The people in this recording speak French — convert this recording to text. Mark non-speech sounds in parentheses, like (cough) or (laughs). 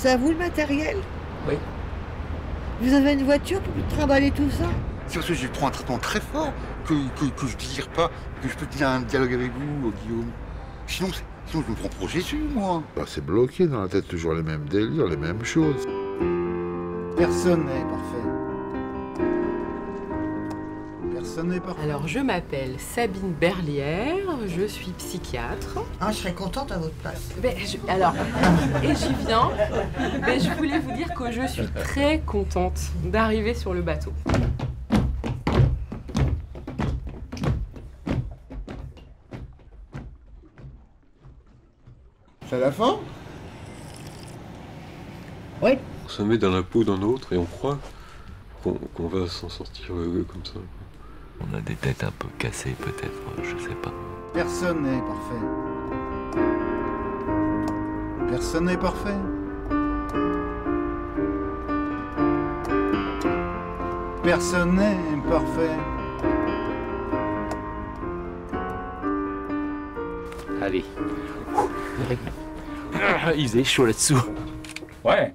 C'est à vous le matériel Oui. Vous avez une voiture pour trimballer tout ça C'est parce que je prends un traitement très fort que, que, que je désire pas que je peux tenir un dialogue avec vous, euh, Guillaume. Sinon, sinon je me prends pour Jésus, moi. Bah, c'est bloqué dans la tête, toujours les mêmes délires, les mêmes choses. Personne n'est parfait. N'est. Alors, je m'appelle Sabine Berlière, je suis psychiatre. Ah, je serais contente à votre place. Ben, je- alors, (laughs) et j'y viens, mais je voulais vous dire que je suis très contente d'arriver sur le bateau. C'est la fin? Oui. On se met dans la peau d'un autre et on croit qu'on va s'en sortir comme ça. On a des têtes un peu cassées peut-être, je sais pas. Personne n'est parfait. Personne n'est parfait. Personne n'est parfait. Allez. Il faisait chaud là-dessous. Ouais.